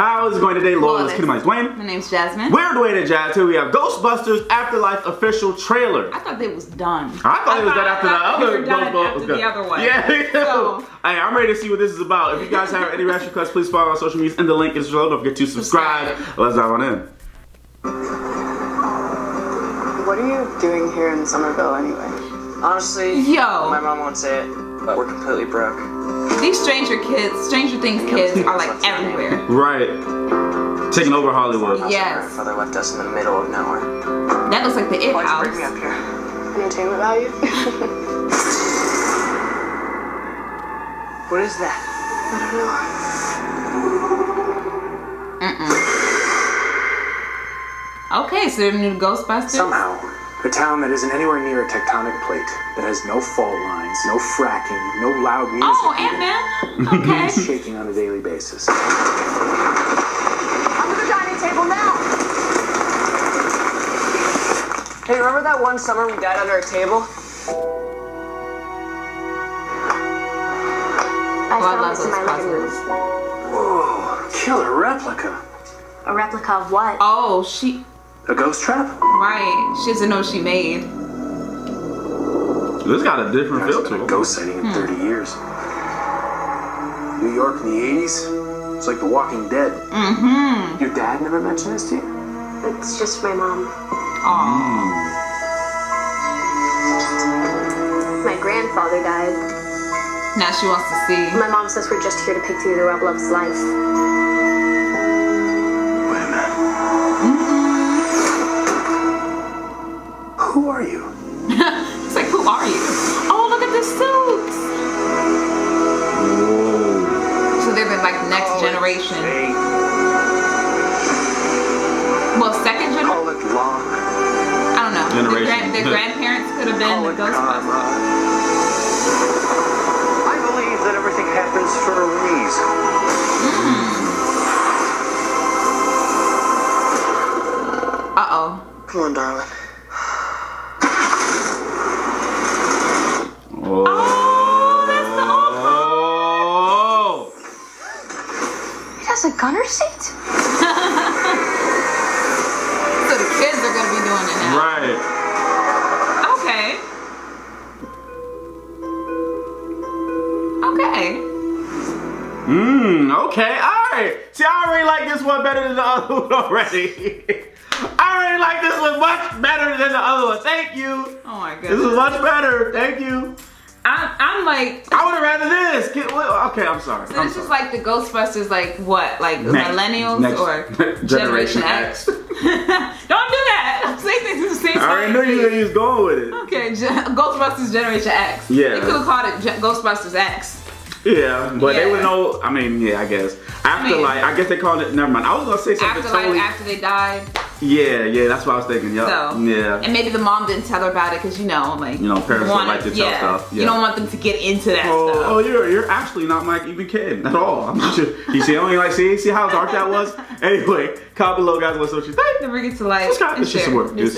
How is it going today, Laura? Well, Kitty Mike's Dwayne. My name's Jasmine. We're Dwayne and Jazz. Here we have Ghostbusters Afterlife official trailer. I thought they was done. I thought it was I that after the other Ghostbusters. the other one. Yeah. So- Hey, I'm ready to see what this is about. If you guys have any rash requests, please follow on social media and the link is below. Don't forget to subscribe. Subscribe. Let's dive on in. What are you doing here in Summerville anyway? Honestly, Yo. my mom won't say it, but we're completely broke. These Stranger Kids, Stranger Things kids are like everywhere. Right. Taking over Hollywood. Yes. My grandfather left us in the middle of nowhere. That looks like the It Why'd you bring me up House. here? Entertainment value? What is that? I don't know. Okay, so they're new Ghostbusters. Somehow, a town that isn't anywhere near a tectonic plate, that has no fault lines, no fracking, no loud oh, music, Oh, even, Ant Man. is Okay. shaking on a daily basis. Under the dining table now! Hey, remember that one summer we died under a table? I Oh, found love this in my living room. Ghostbusters. Whoa, killer replica. A replica of what? Oh, she. A ghost trap? Right. She doesn't know she made. This got a different There's feel to it. ghost sighting in 30 years. New York in the 80s? It's like The Walking Dead. Mm-hmm. Your dad never mentioned this to you? It's just my mom. Aw. My grandfather died. Now she wants to see. My mom says we're just here to pick through the rubble of his life. Generation. Hey, Well, second generation. call it luck. I don't know. Their, Generation. grand, their grandparents could have been Call the it Ghostbusters. I believe that everything happens for a reason. Uh oh. Come on, darling. Has a gunner seat? So the kids are gonna be doing it now. Right. Okay. Okay. Mmm, okay, alright. See, I already like this one better than the other one already. I already like this one much better than the other one. Thank you. Oh my goodness. This is much better. Thank you. I'm, like, I would have rather this. Get, okay, I'm sorry. so I'm this is like the Ghostbusters, like what? Like Next- millennials next or Generation X. Don't do that. I'm saying things the same I already knew you were going with it. Okay, Ghostbusters Generation X. Yeah. They could have called it Ghostbusters X. Yeah, but they Yeah. would know. I mean, yeah, I guess. Afterlife. I, guess they called it. Never mind. I was gonna say something Afterlife, totally. after they died. Yeah, yeah. That's what I was thinking. Yup. So yeah. and maybe the mom didn't tell her about it because you know, like You know, parents don't like to tell yeah, stuff, yeah. You don't want them to get into that Oh, stuff. oh, you're you're actually not Mike even kidding at all. I'm not sure. You see, only like see see how dark that was. Anyway, comment below, guys. What's what you think? Never get to life. Subscribe. and It's just share. a word. It's